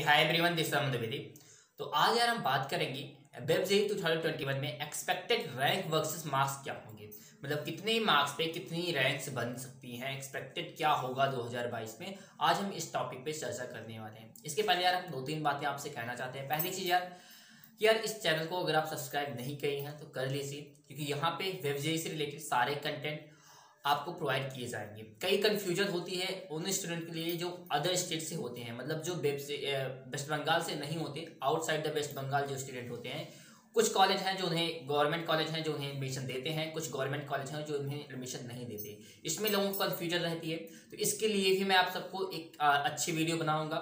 Hi everyone this तो आज यार हम बात करेंगे वेब जेई 2021 में एक्सपेक्टेड रैंक वर्सेस मार्क्स क्या होंगे? मतलब कितने मार्क्स पे कितनी रैंक्स बन सकती हैं? एक्सपेक्टेड क्या होगा 2022 में? आज हम इस टॉपिक पे चर्चा करने वाले हैं। इसके पहले यार हम दो तीन बातें आपसे कहना चाहते हैं। पहली चीज़ यार कि यार इस चैनल को अगर आप सब्सक्राइब नहीं किए हैं तो कर लीजिए। क्योंकि यहाँ पे वेब जेई से रिलेटेड सारे कंटेंट आपको प्रोवाइड किए जाएँगे। कई कंफ्यूजन होती है उन स्टूडेंट के लिए जो अदर स्टेट से होते हैं। मतलब जो वेस्ट बंगाल से नहीं होते आउटसाइड द वेस्ट बंगाल जो स्टूडेंट होते हैं, कुछ कॉलेज हैं जो उन्हें गवर्नमेंट कॉलेज हैं जो उन्हें एडमिशन देते हैं, कुछ गवर्नमेंट कॉलेज हैं जो उन्हें एडमिशन नहीं देते। इसमें लोगों को कन्फ्यूज़न रहती है। तो इसके लिए भी मैं आप सबको एक अच्छी वीडियो बनाऊँगा।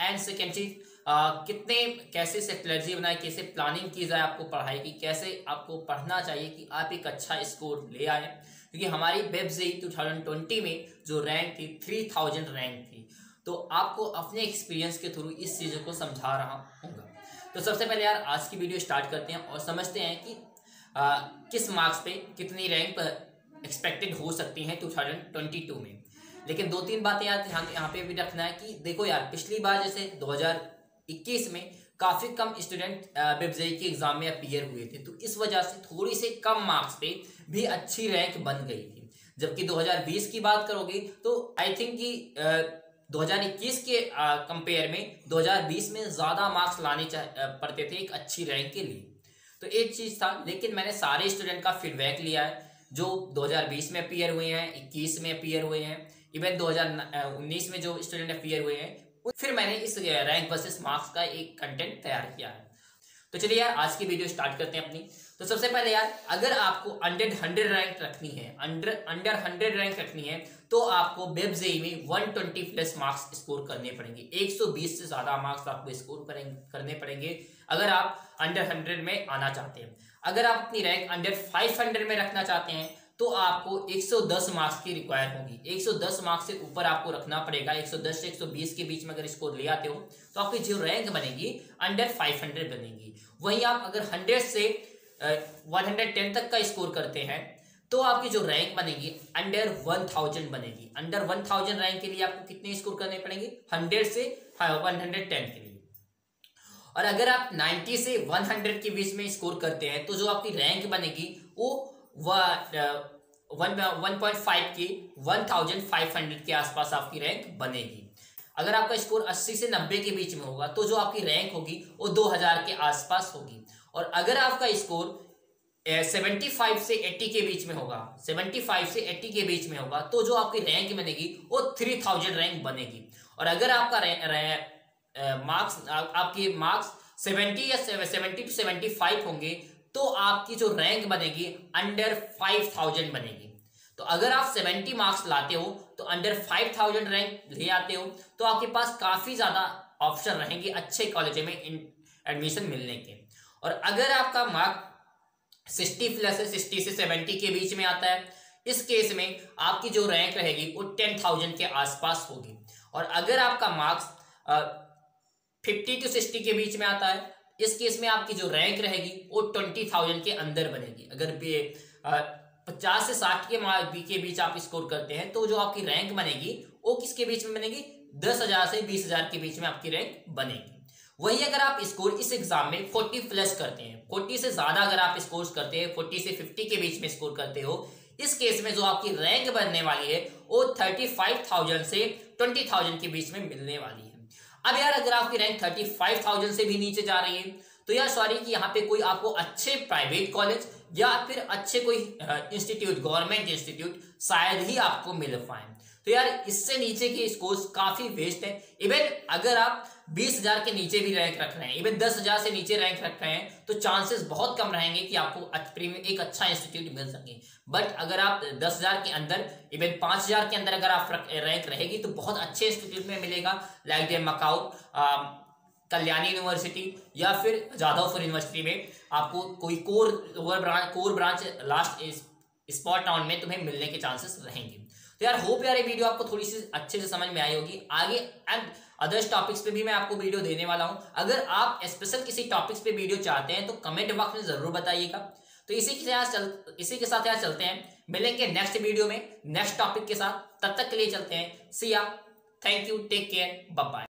एंड सेकेंड चीज़ कितने कैसे सेक्टलर्जी बनाए कैसे प्लानिंग की जाए आपको पढ़ाई की कैसे आपको पढ़ना चाहिए कि आप एक अच्छा स्कोर ले आए। क्योंकि हमारी वेब जेई टू में जो रैंक थी थ्री थाउज़ेंड रैंक थी। तो आपको अपने एक्सपीरियंस के थ्रू इस चीज़ को समझा रहा हूँ तो सबसे पहले यार आज की वीडियो स्टार्ट करते हैं और समझते हैं कि आ, किस मार्क्स पे कितनी रैंक एक्सपेक्टेड हो सकती हैं 2022 में। लेकिन दो तीन बातें यार यहाँ पे भी रखना है कि देखो यार पिछली बार जैसे 2021 में काफ़ी कम स्टूडेंट वेबजेई के एग्ज़ाम में अपियर हुए थे। तो इस वजह से थोड़ी से कम मार्क्स पे भी अच्छी रैंक बन गई थी। जबकि 2020 की बात करोगे तो आई थिंक कि uh, 2021 के कंपेयर में 2020 में ज़्यादा मार्क्स लाने पड़ते थे एक अच्छी रैंक के लिए। तो एक चीज़ था लेकिन मैंने सारे स्टूडेंट का फीडबैक लिया है जो 2020 में अपियर हुए हैं 21 में अपियर हुए हैं इवन 2019 में जो स्टूडेंट अपियर हुए हैं फिर मैंने इस रैंक वर्सेस मार्क्स का एक कंटेंट तैयार किया है। तो चलिए यार, आज की वीडियो स्टार्ट करते हैं अपनी। तो सबसे पहले यार, अगर आपको अंडर हंड्रेड रैंक रखनी है अंडर अंडर हंड्रेड रैंक रखनी है तो आपको वेब जेई में 120 प्लस मार्क्स स्कोर करने पड़ेंगे। 120 से ज़्यादा मार्क्स आपको स्कोर करने पड़ेंगे, अगर आप अंडर हंड्रेड में आना चाहते हैं। अगर आप अपनी रैंक अंडर फाइव में रखना चाहते हैं तो आपको 110 मार्क्स की रिक्वायर होगी। 110 मार्क्स से ऊपर आपको रखना पड़ेगा। 110 से 120 के बीच में अगर स्कोर ले आते हो तो आपकी जो रैंक बनेगी अंडर 500 बनेगी। वहीं आप अगर 100 से वन uh, तक का स्कोर करते हैं तो आपकी जो रैंक बनेगी अंडर 1000 बनेगी। अंडर 1000 रैंक के लिए आपको कितने स्कोर करने पड़ेंगे? 100 से वन हंड्रेड के लिए। और अगर आप 90 से 100 के बीच में स्कोर करते हैं तो जो आपकी रैंक बनेगी वो वन पॉइंट फाइव की वन थाउज़ेंड फाइव हंड्रेड के आसपास आपकी रैंक बनेगी। अगर आपका स्कोर 80 से 90 के बीच में होगा तो जो आपकी रैंक होगी, वो 2000 के आसपास होगी। और अगर आपका स्कोर 75 से 80 के बीच में होगा 75 से 80 के बीच में होगा तो जो आपकी रैंक बनेगी, वो 3000 रैंक बनेगी। और अगर आपका मार्क्स आपके मार्क्स 70 या 70 टू 75 होंगे तो आपकी जो रैंक बनेगी अंडर फाइव थाउज़ेंड बनेगी। तो अगर आप सेवेंटी मार्क्स लाते हो तो अंडर फाइव थाउज़ेंड रैंक ले आते हो तो आपके पास काफ़ी ज़्यादा ऑप्शन रहेंगे अच्छे कॉलेज में एडमिशन मिलने के। और अगर आपका मार्क सिक्सटी प्लस सिक्सटी से सेवेंटी के बीच में आता है, इस केस में आपकी जो रैंक रहेगी, वो टेन थाउज़ेंड के आसपास होगी। और अगर आपका मार्क्स फिफ्टी टू सिक्सटी के बीच में आता है इस केस में आपकी जो रैंक रहेगी, वो ट्वेंटी थाउज़ेंड के अंदर बनेगी। अगर पचास से साठ के के बीच आप स्कोर करते हैं तो जो आपकी रैंक बनेगी, वो किसके बीच में बनेगी? दस हज़ार से बीस हज़ार के बीच में आपकी रैंक बनेगी। वही अगर आप स्कोर इस एग्ज़ाम में फोर्टी प्लस करते हैं फोर्टी से ज़्यादा अगर आप स्कोर करते हैं फोर्टी से फिफ्टी के बीच में स्कोर करते हो, इस केस में जो आपकी रैंक बनने वाली है, वो थर्टी फाइव थाउज़ेंड से ट्वेंटी थाउज़ेंड के बीच में मिलने वाली है। अब यार अगर आपकी रैंक थर्टी फाइव थाउज़ेंड से भी नीचे जा रही है तो यार सॉरी कि यहाँ पे कोई आपको अच्छे प्राइवेट कॉलेज या फिर अच्छे कोई इंस्टीट्यूट गवर्नमेंट इंस्टीट्यूट शायद ही आपको मिल पाए। तो यार इससे नीचे के स्कोर्स काफ़ी वेस्ट है। इवन अगर आप बीस हज़ार के नीचे भी रैंक रख रहे हैं इवन दस हज़ार से नीचे रैंक रख रहे हैं तो चांसेस बहुत कम रहेंगे कि आपको एक अच्छा इंस्टीट्यूट मिल सके। बट अगर आप दस हज़ार के अंदर इवन पाँच हज़ार के अंदर अगर आप रैंक रहेगी तो बहुत अच्छे इंस्टीट्यूट में मिलेगा लाइक दे मकाउ कल्याणी यूनिवर्सिटी या फिर जादवपुर यूनिवर्सिटी में आपको कोई core branch core branch last spot town में तुम्हें मिलने के चांसेस रहेंगे। तो यार होप यार, ये वीडियो आपको थोड़ी सी अच्छे से समझ में आई होगी। आगे एंड अदर्स टॉपिक्स पे भी मैं आपको वीडियो देने वाला हूँ। अगर आप स्पेशल किसी टॉपिक्स पे वीडियो चाहते हैं तो कमेंट बॉक्स में ज़रूर बताइएगा। तो इसी के साथ चल, इसी के साथ यार चलते हैं। मिलेंगे नेक्स्ट वीडियो में नेक्स्ट टॉपिक के साथ। तब तक के लिए चलते हैं। Siya thank you take care bye